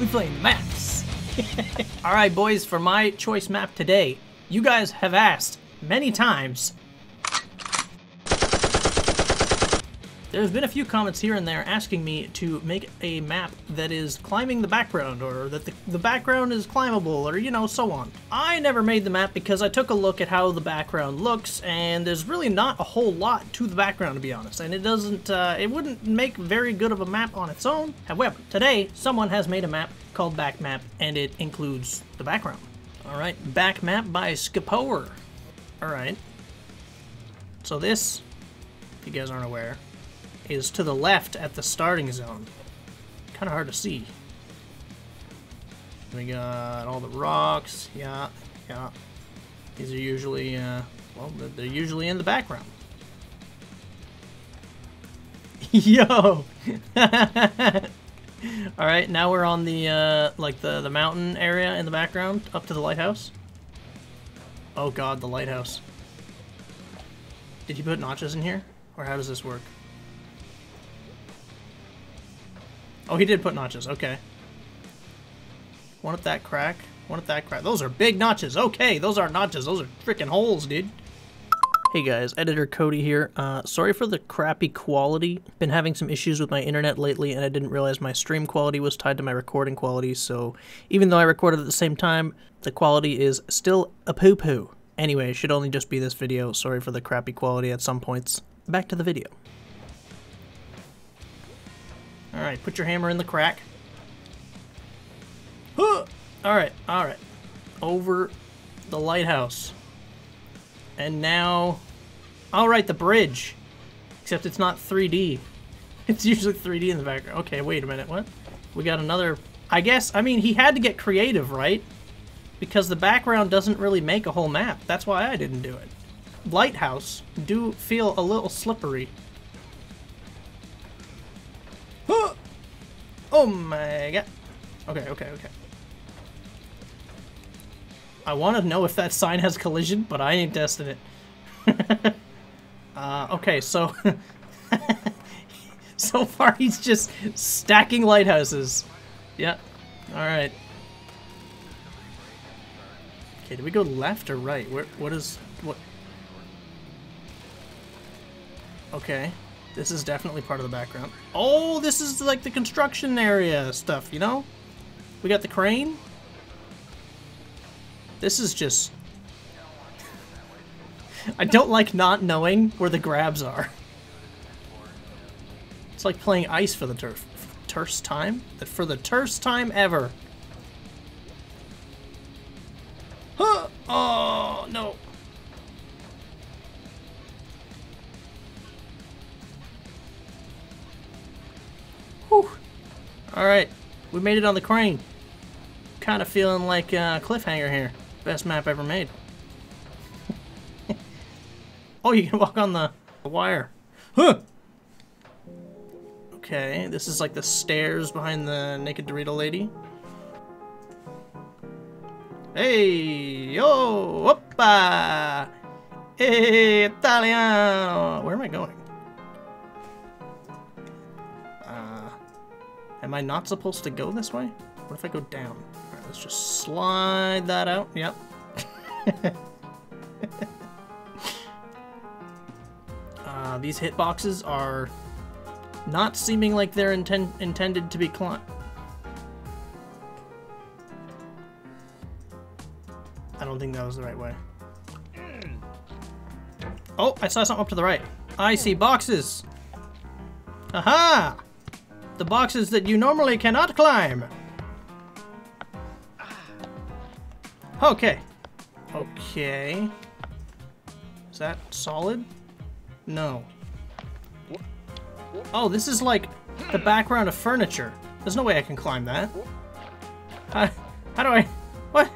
we playing maps. Alright boys, for my choice map today, you guys have asked many times There's been a few comments here and there asking me to make a map that is climbing the background, or that the, the background is climbable, or you know, so on. I never made the map because I took a look at how the background looks, and there's really not a whole lot to the background, to be honest, and it doesn't, uh, it wouldn't make very good of a map on its own. However, today, someone has made a map called Back Map, and it includes the background. Alright, Back Map by Skpoer. Alright. So this, if you guys aren't aware, is to the left at the starting zone. Kind of hard to see. We got all the rocks. Yeah, yeah. These are usually, uh, well, they're usually in the background. Yo! Alright, now we're on the, uh, like the, the mountain area in the background, up to the lighthouse. Oh god, the lighthouse. Did you put notches in here? Or how does this work? Oh, he did put notches. Okay. One at that crack. One at that crack. Those are big notches. Okay, those are notches. Those are freaking holes, dude. Hey guys, Editor Cody here. Uh, sorry for the crappy quality. Been having some issues with my internet lately and I didn't realize my stream quality was tied to my recording quality, so even though I recorded at the same time, the quality is still a poo-poo. Anyway, should only just be this video. Sorry for the crappy quality at some points. Back to the video. Alright, put your hammer in the crack. Huh! Alright, alright. Over the lighthouse. And now... Alright, the bridge. Except it's not 3D. It's usually 3D in the background. Okay, wait a minute, what? We got another... I guess, I mean, he had to get creative, right? Because the background doesn't really make a whole map. That's why I didn't do it. Lighthouse do feel a little slippery. Oh my god. Okay, okay, okay. I want to know if that sign has collision, but I ain't testing it. uh, okay, so... so far he's just stacking lighthouses. Yeah, alright. Okay, do we go left or right? Where, what is... what... Okay. This is definitely part of the background. Oh, this is like the construction area stuff, you know? We got the crane. This is just... I don't like not knowing where the grabs are. It's like playing ice for the turf. First time? For the first time ever. Huh! Oh, no. Alright, we made it on the crane. Kind of feeling like a cliffhanger here. Best map ever made. oh, you can walk on the wire. Huh! Okay, this is like the stairs behind the naked Dorito lady. Hey, yo, oppa! Hey, Italiano! Where am I going? Am I not supposed to go this way? What if I go down? Alright, let's just slide that out. Yep. uh, these hitboxes are not seeming like they're inten intended to be climbed. I don't think that was the right way. Oh, I saw something up to the right. I see boxes. Aha! The boxes that you normally cannot climb. Okay. Okay. Is that solid? No. Oh, this is like the background of furniture. There's no way I can climb that. How, how do I... What?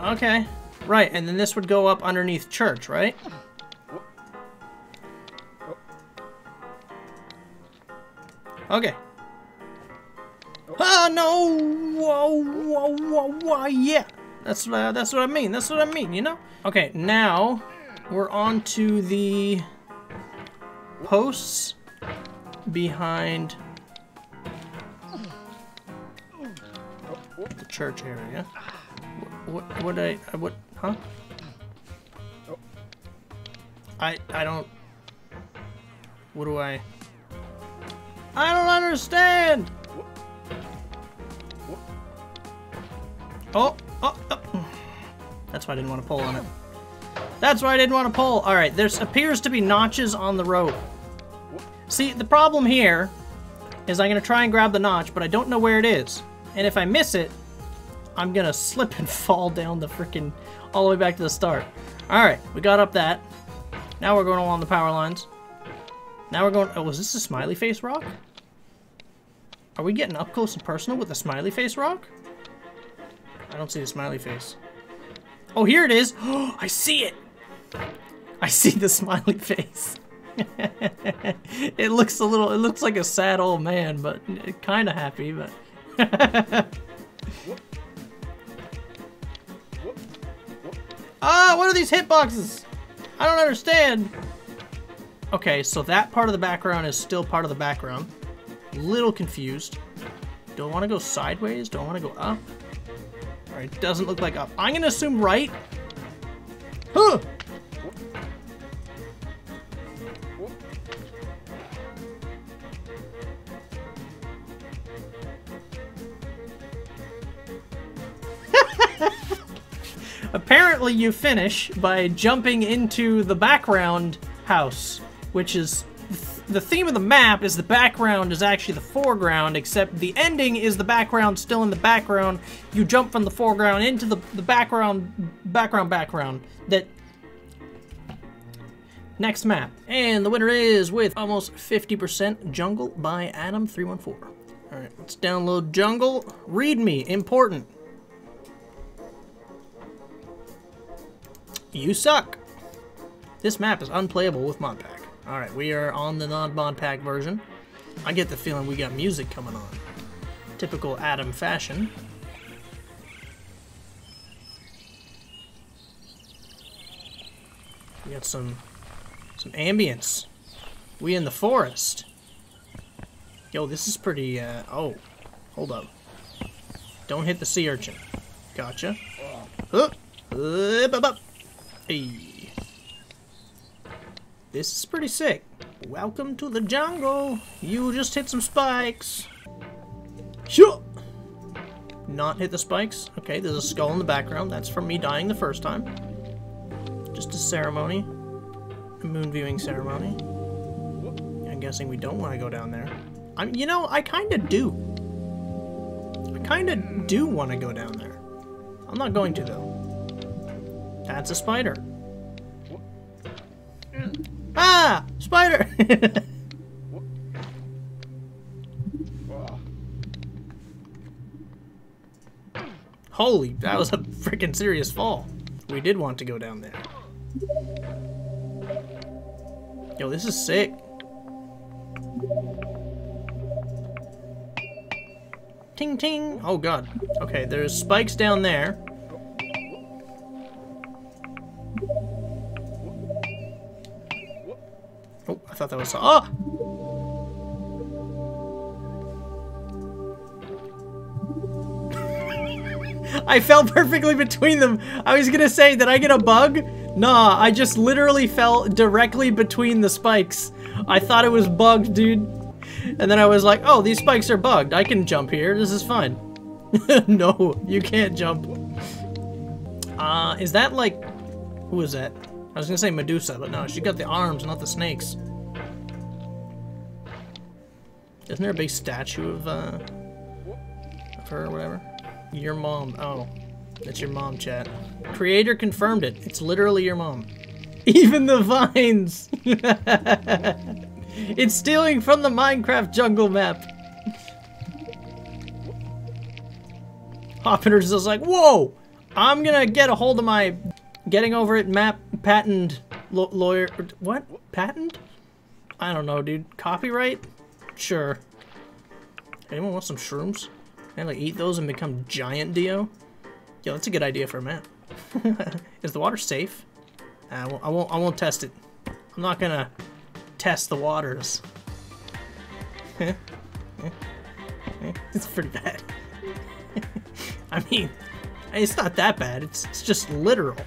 Okay. Right, and then this would go up underneath church, right? Okay. Oh no! Whoa, whoa, whoa, whoa, yeah! That's uh, that's what I mean. That's what I mean. You know. Okay, now we're on to the posts behind the church area. What, what, what I, what, huh? I, I don't, what do I, I don't understand! Oh, oh, oh. That's why I didn't want to pull on it. That's why I didn't want to pull. All right, there appears to be notches on the rope. See, the problem here is I'm going to try and grab the notch, but I don't know where it is. And if I miss it, I'm going to slip and fall down the freaking all the way back to the start. All right, we got up that. Now we're going along the power lines. Now we're going... Oh, was this a smiley face rock? Are we getting up close and personal with the smiley face rock? I don't see the smiley face. Oh, here it is. I see it. I see the smiley face. it looks a little, it looks like a sad old man, but kind of happy, but. ah, what are these hitboxes? I don't understand. Okay, so that part of the background is still part of the background. Little confused. Do I want to go sideways? Do I want to go up? Alright, doesn't look like up. I'm gonna assume right. Huh! Apparently you finish by jumping into the background house, which is the theme of the map is the background is actually the foreground, except the ending is the background still in the background. You jump from the foreground into the, the background, background, background. That Next map. And the winner is with almost 50% Jungle by Adam314. Alright, let's download Jungle. Read me, important. You suck. This map is unplayable with mod. Alright, we are on the non-mod pack version. I get the feeling we got music coming on. Typical Adam fashion. We got some some ambience. We in the forest. Yo, this is pretty, uh, oh. Hold up. Don't hit the sea urchin. Gotcha. Uh, uh, hey. This is pretty sick. Welcome to the jungle. You just hit some spikes. Sure. Not hit the spikes. Okay, there's a skull in the background. That's from me dying the first time. Just a ceremony. A moon viewing ceremony. I'm guessing we don't want to go down there. I'm, you know, I kind of do. I kind of do want to go down there. I'm not going to, though. That's a spider. Ah! Spider! Holy, that was a freaking serious fall. We did want to go down there. Yo, this is sick. Ting ting! Oh god. Okay, there's spikes down there. Thought that was... Oh! I fell perfectly between them. I was gonna say, did I get a bug? Nah, I just literally fell directly between the spikes. I thought it was bugged, dude. And then I was like, oh, these spikes are bugged. I can jump here. This is fine. no, you can't jump. Uh, is that like... Who is that? I was gonna say Medusa, but no, she got the arms, not the snakes. Isn't there a big statue of, uh, of her or whatever? Your mom. Oh, that's your mom, chat. Creator confirmed it. It's literally your mom. Even the vines! it's stealing from the Minecraft jungle map. Hoppiners is like, whoa! I'm gonna get a hold of my getting over it map patent lawyer. What? Patent? I don't know, dude. Copyright? Sure. Anyone want some shrooms? Can I like eat those and become giant Dio? Yo, that's a good idea for a map. Is the water safe? I won't, I won't. I won't test it. I'm not gonna test the waters. it's pretty bad. I mean, it's not that bad. It's, it's just literal.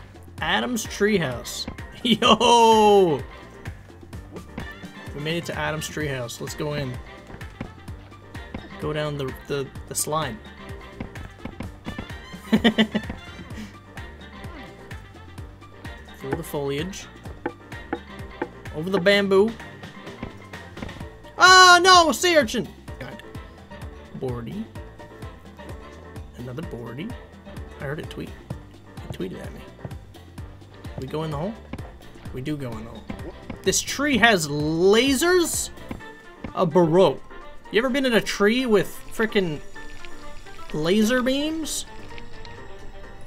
Adam's treehouse. Yo! We made it to Adam's treehouse. Let's go in. Go down the, the, the slime. Through the foliage. Over the bamboo. Ah, no! Sea urchin! God. Boardy. Another boardy. I heard it tweet. It tweeted at me. We go in the hole? We do go in the hole. This tree has lasers? A baroque. You ever been in a tree with freaking laser beams?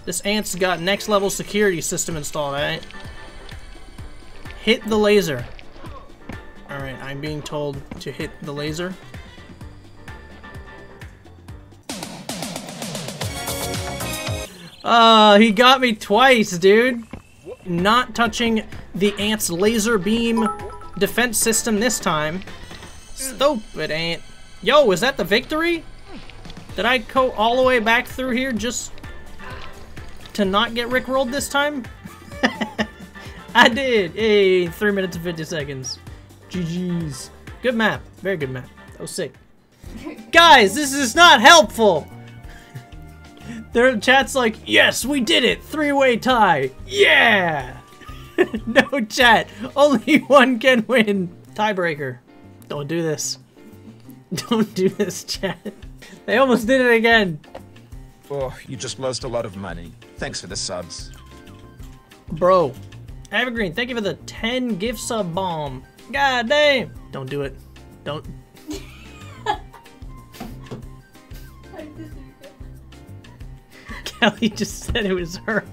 This ant's got next level security system installed, alright? Hit the laser. Alright, I'm being told to hit the laser. Uh, he got me twice, dude. Not touching the ant's laser beam defense system this time. Stupid ant. Yo, is that the victory? Did I go all the way back through here just to not get rickrolled this time? I did. Hey, 3 minutes and 50 seconds. GG's. Good map. Very good map. That was sick. Guys, this is not helpful! Their chat's like, yes, we did it! Three-way tie! Yeah! no chat. Only one can win. Tiebreaker. Don't do this. Don't do this, chat. They almost did it again. Oh, you just lost a lot of money. Thanks for the subs. Bro. Evergreen, thank you for the 10 gift sub bomb. God damn. Don't do it. Don't. Kelly just said it was her.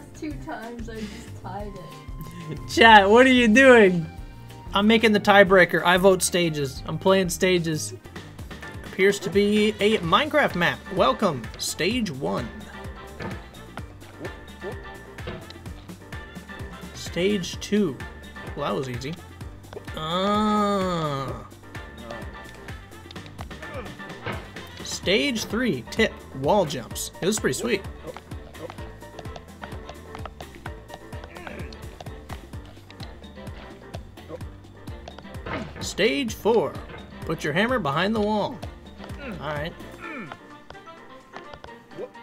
Last two times, I just tied it. Chat, what are you doing? I'm making the tiebreaker. I vote stages. I'm playing stages. Appears to be a Minecraft map. Welcome, stage one. Stage two. Well, that was easy. Ah. Stage three, tip, wall jumps. It was pretty sweet. Stage four, put your hammer behind the wall. Hmm. Alright. Hmm.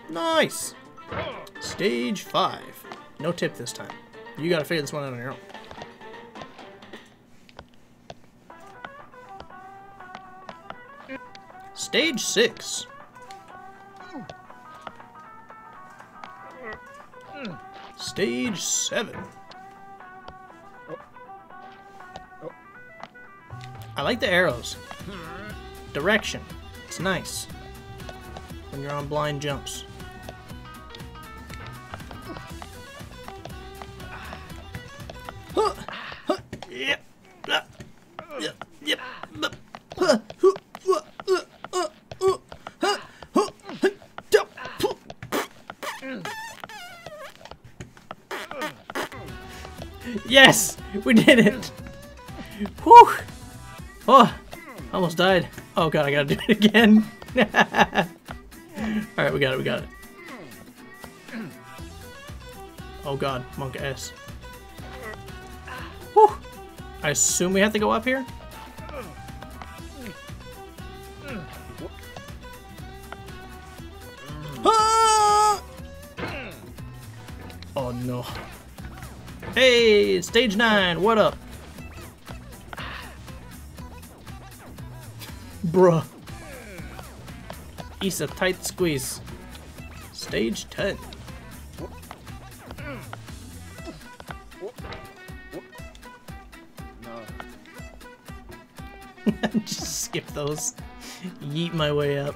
Nice! Stage five. No tip this time. You gotta figure this one out on your own. Stage six. Hmm. Stage seven. I like the arrows. Direction. It's nice. When you're on blind jumps. Yes! We did it! Whew! Oh! Almost died. Oh god, I gotta do it again. Alright, we got it, we got it. Oh god, monkaS. Whew! I assume we have to go up here? Ah! Oh no. Hey, stage 9, what up? Bruh. It's a tight squeeze. Stage 10. Just skip those. Yeet my way up.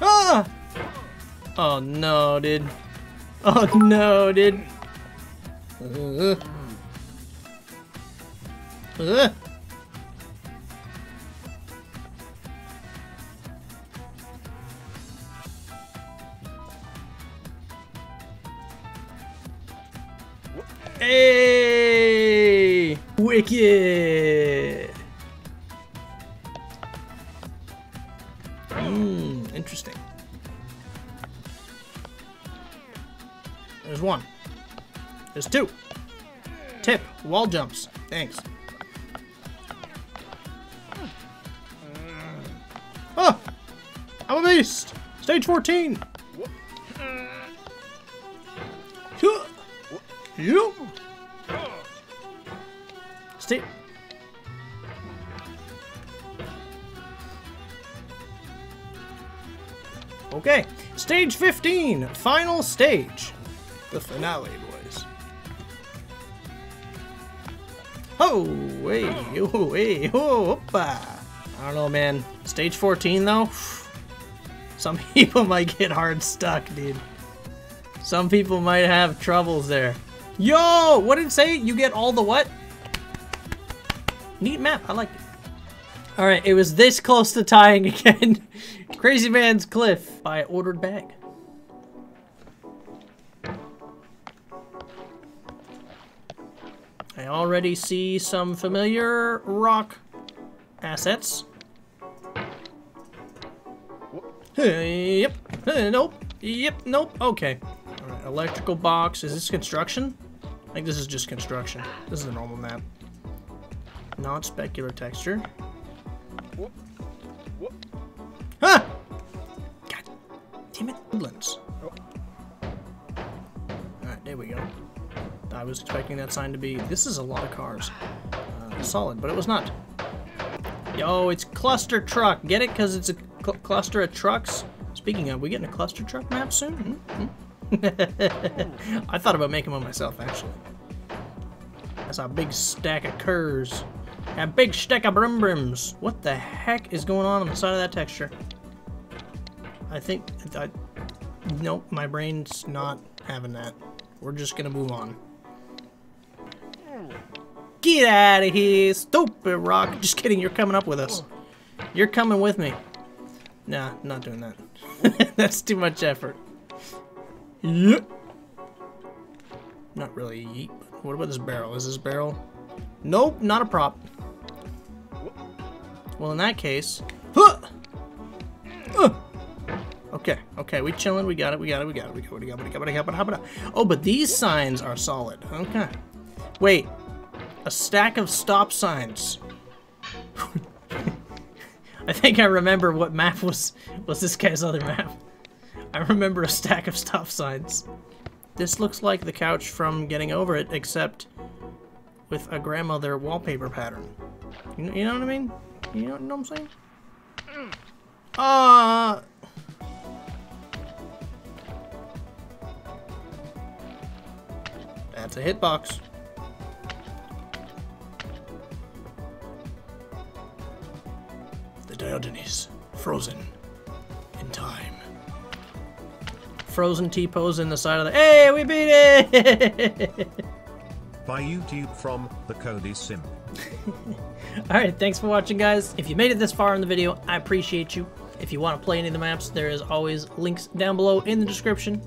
Ah! Oh no, dude. Oh no, dude. Ei! Wicked! Jumps. Thanks. Oh! I'm a beast! Stage 14! Huh. Yep. Stay. Okay, stage 15, final stage. The finale, Hey, oh, hey, oh. I don't know, man. Stage 14, though? Some people might get hard stuck, dude. Some people might have troubles there. Yo! What did it say? You get all the what? Neat map. I like it. Alright, it was this close to tying again. Crazy Man's Cliff by OrderedBag. I already see some familiar rock assets. Yep. Nope. Yep. Nope. Okay. Electrical box. Is this construction? I think this is just construction. This is a normal map. Not specular texture. Huh! God damn it, woodlands. Alright, there we go. I was expecting that sign to be... This is a lot of cars. Uh, solid, but it was not. Yo, it's Clustertruck. Get it? Because it's a cl cluster of trucks. Speaking of, we getting a Clustertruck map soon? Hmm? Hmm? I thought about making one myself, actually. That's a big stack of curs. A big stack of brim brims. What the heck is going on on the side of that texture? I think... I, nope, my brain's not having that. We're just gonna move on. Get out of here, stupid rock. Just kidding, you're coming up with us. You're coming with me. Nah, not doing that. That's too much effort. Yep. Not really yeet. What about this barrel? Is this barrel? Nope, not a prop. Well, in that case... Huh! Uh. Okay, okay, we chilling, we got it, we got it, we got it, we got it, we got it, we got it, we got it, we got it. Oh, but these signs are solid. Okay. Wait, a stack of stop signs. I think I remember what map was was this guy's other map. I remember a stack of stop signs. This looks like the couch from Getting Over It, except with a grandmother wallpaper pattern. You know, you know what I mean? You know, you know what I'm saying? Uh... That's a hitbox. Diogenes, frozen in time. Frozen T-pose in the side of the- Hey, we beat it! By YouTube from the Cody Simp. Alright, thanks for watching, guys. If you made it this far in the video, I appreciate you. If you want to play any of the maps, there is always links down below in the description.